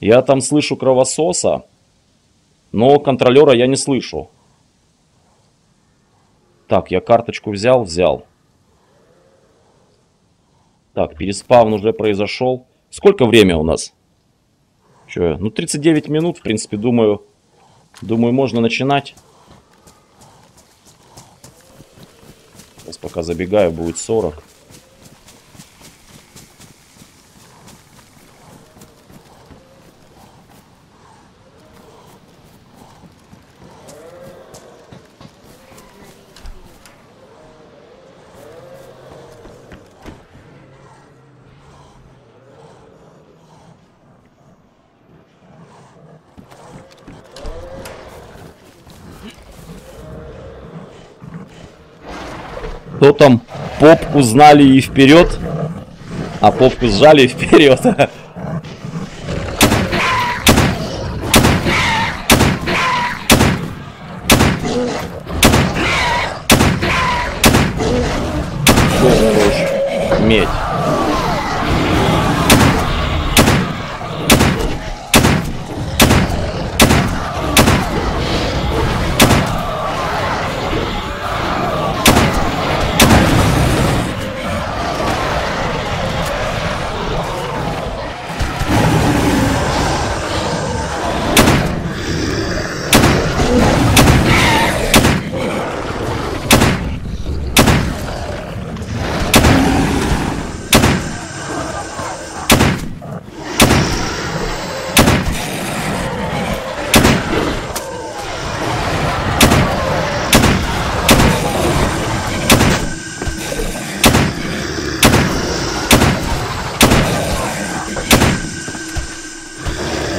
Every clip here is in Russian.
Я там слышу кровососа, но контролера я не слышу. Так, я карточку взял, взял. Так, переспавн уже произошел. Сколько время у нас? Че, ну 39 минут, в принципе, думаю, думаю, можно начинать. Сейчас пока забегаю, будет 40. Кто там попку знали и вперед, а попку сжали и вперед. Медь.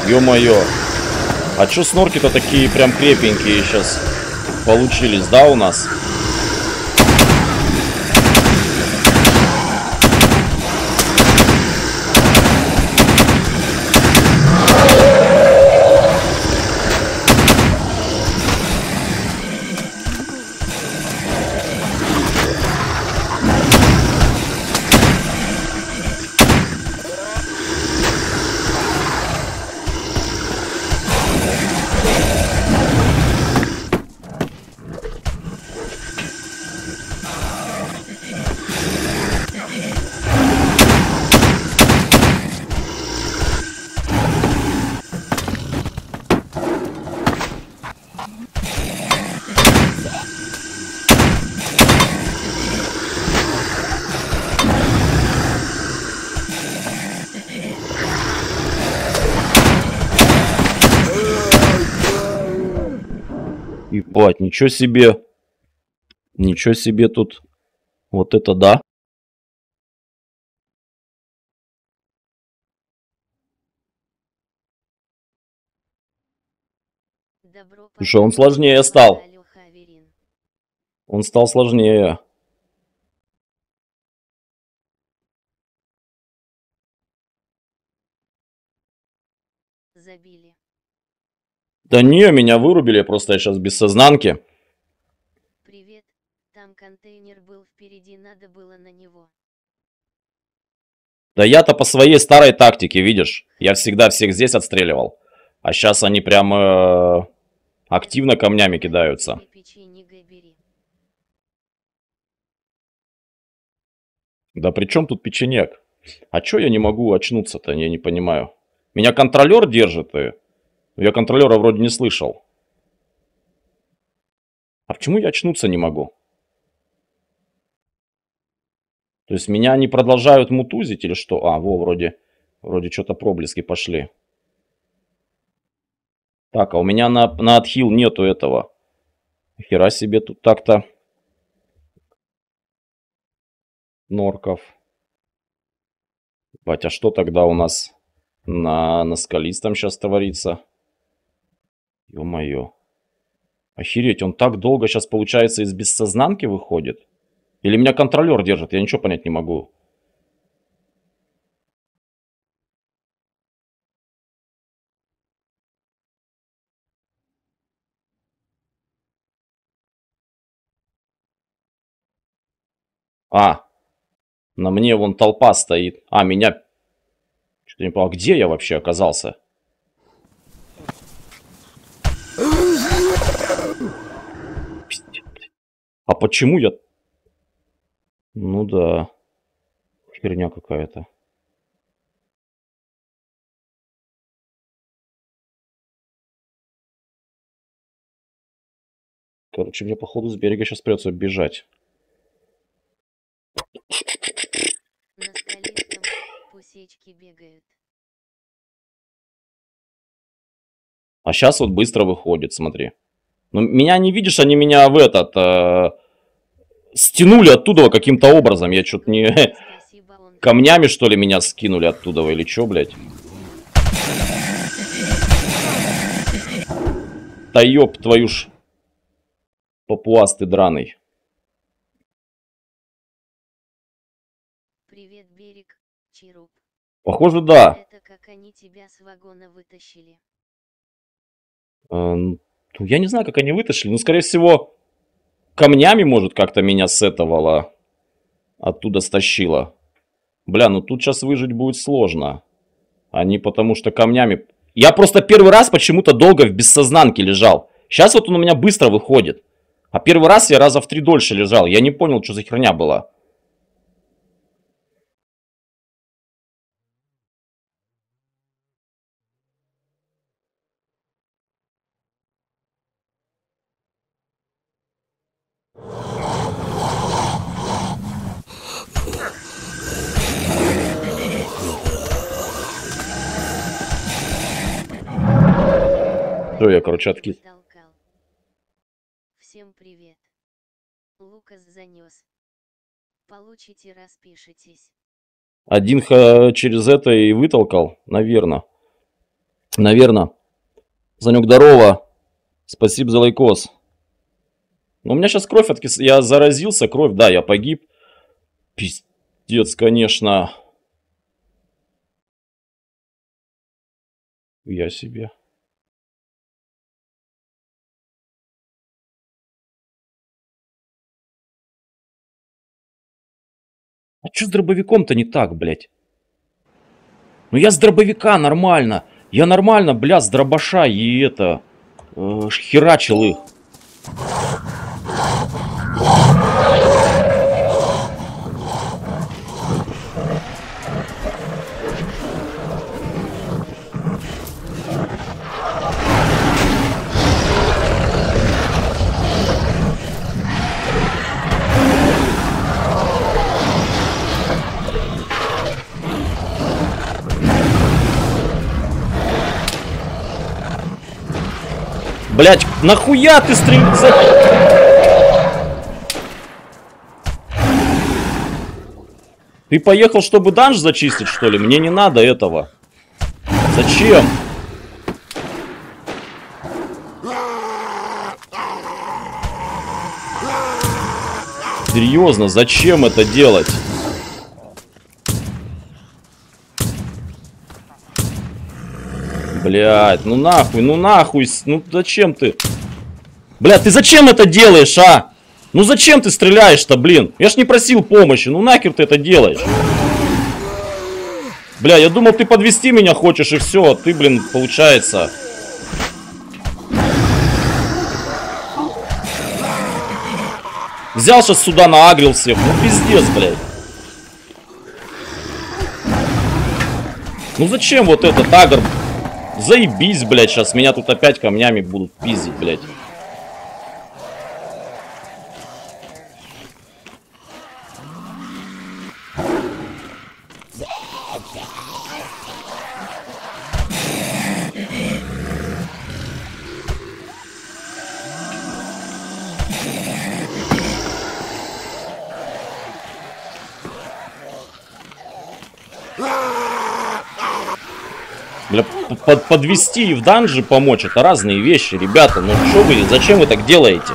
Ё-моё. А чё снорки-то такие прям крепенькие сейчас получились, да, у нас? Ебать, ничего себе. Ничего себе тут. Вот это да. Слушай, он сложнее стал. Он стал сложнее. Забили. Да не, меня вырубили, просто я сейчас без сознанки. Привет. Там контейнер был впереди, надо было на него. Да я-то по своей старой тактике, видишь. Я всегда всех здесь отстреливал. А сейчас они прям э, активно камнями кидаются. Да при чем тут печенек? А чё я не могу очнуться-то, я не понимаю. Меня контролер держит и... Я контролера вроде не слышал. А почему я очнуться не могу? То есть меня они продолжают мутузить или что? А, во, вроде, вроде что-то проблески пошли. Так, а у меня на, на отхил нету этого. Хера себе тут так-то. Норков. Батя, что тогда у нас на, на скалистом сейчас творится? Ё-моё. Охереть, он так долго сейчас, получается, из бессознанки выходит? Или меня контролер держит? Я ничего понять не могу. А, на мне вон толпа стоит. А, меня... Что-то не понял, где я вообще оказался? А почему я... Ну да. Херня какая-то. Короче, мне походу с берега сейчас придется бежать. На скале там пусечки бегают. А сейчас вот быстро выходит, смотри. Ну, меня не видишь, они меня в этот... э, стянули оттуда каким-то образом. Я что-то не... Спасибо, он Камнями, что ли, меня скинули оттуда или что, блядь? Да ёб твою ж... Папуас ты драный. Привет, берег, Чируп. Похоже, да. Это как они тебя с вагона вытащили. Э, Ну, я не знаю, как они вытащили. Ну, скорее всего, камнями, может, как-то меня сетовало. Оттуда стащило. Бля, ну тут сейчас выжить будет сложно. Они потому что камнями... Я просто первый раз почему-то долго в бессознанке лежал. Сейчас вот он у меня быстро выходит. А первый раз я раза в три дольше лежал. Я не понял, что за херня была. Все, я, короче, откис. Всем привет. Лукас занес. Получите, распишитесь. Один ха- через это и вытолкал, наверное. Наверное. Занюк, здорово. Спасибо за лайкос. Ну, у меня сейчас кровь откис... Я заразился, кровь, да, я погиб. Пиздец, конечно. Я себе. А чё с дробовиком-то не так, блядь? Ну я с дробовика нормально. Я нормально, бля, с дробаша и это... э, херачил их. Нахуя ты за- Ты поехал, чтобы данж зачистить, что ли? Мне не надо этого. Зачем? Серьезно, зачем это делать? Блять, ну нахуй, ну нахуй, ну зачем ты? Блядь, ты зачем это делаешь, а? Ну зачем ты стреляешь-то, блин? Я ж не просил помощи, ну нахер ты это делаешь? Бля, я думал, ты подвести меня хочешь, и все, а ты, блин, получается. Взял сейчас сюда, наагрил всех. Ну пиздец, блядь. Ну зачем вот этот агр? Заебись, блядь, сейчас меня тут опять камнями будут пиздить, блядь. Бля, п- под- подвести и в данжи помочь, это разные вещи, ребята. Ну что вы, зачем вы так делаете?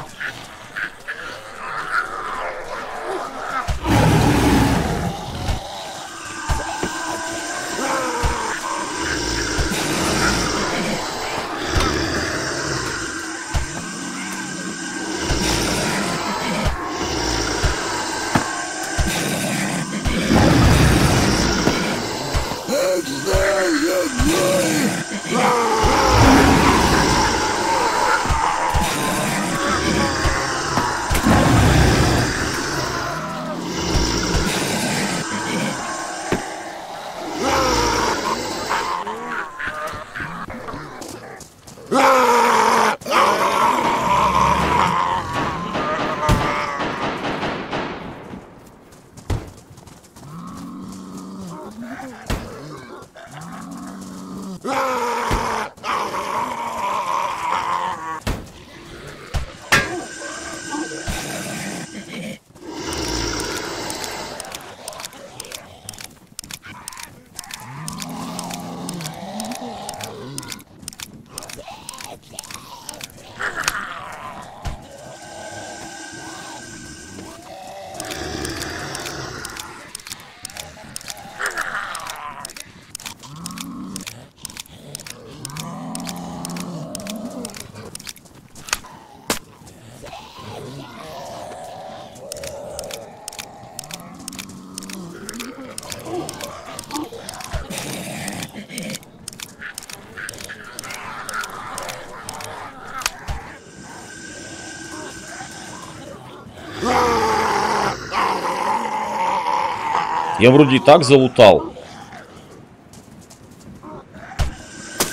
Я вроде и так залутал.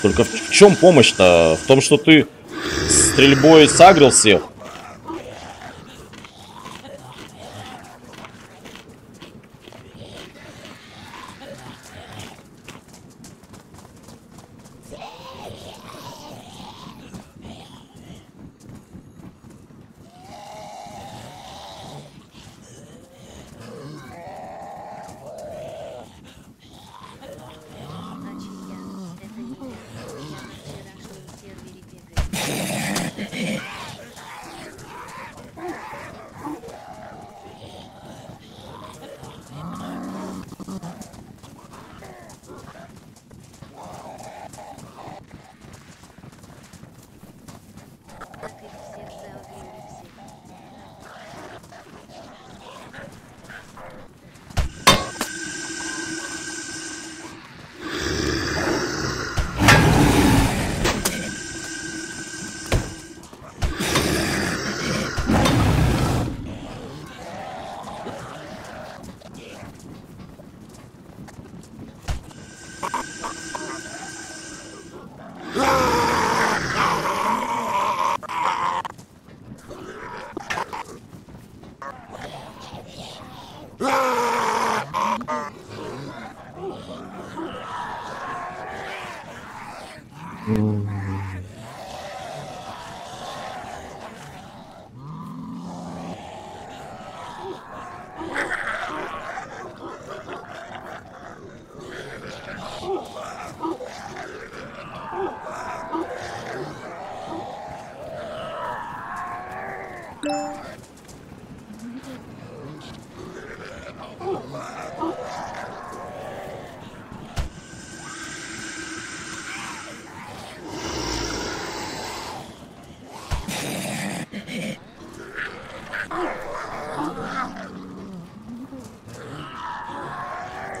Только в, чем помощь-то? В том, что ты стрельбой сагрил всех?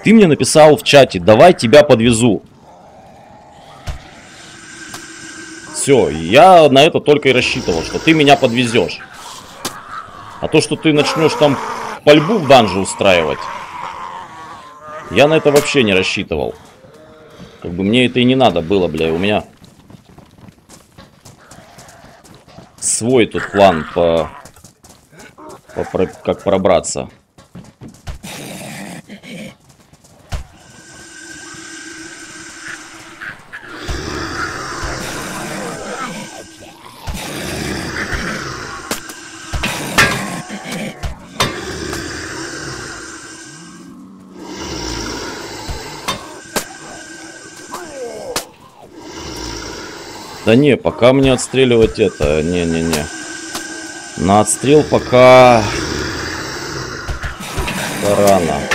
Ты мне написал в чате, давай тебя подвезу. Все, я на это только и рассчитывал, что ты меня подвезешь. А то, что ты начнешь там пальбу в данже устраивать, я на это вообще не рассчитывал. Как бы мне это и не надо было, бля, у меня свой тут план по, как пробраться. Да не, пока мне отстреливать это, не-не-не. На отстрел пока... рано.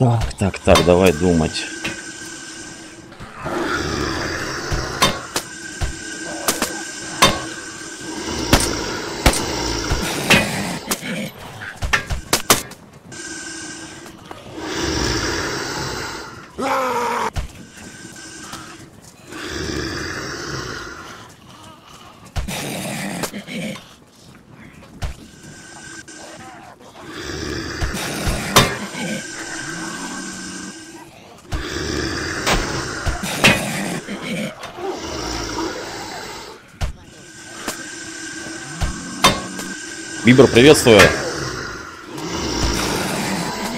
Так, так, так, давай думать. Бибер, приветствую.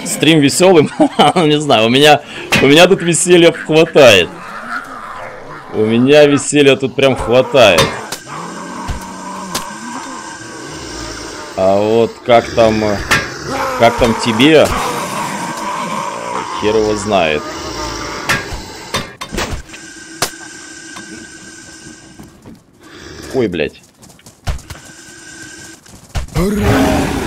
Стрим веселым? Не знаю, у меня, у меня тут веселья хватает. У меня веселья тут прям хватает. А вот как там, как там тебе, хер его знает. Ой, блядь. Hooray!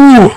who